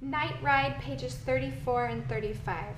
Night Ride, pages 34 and 35.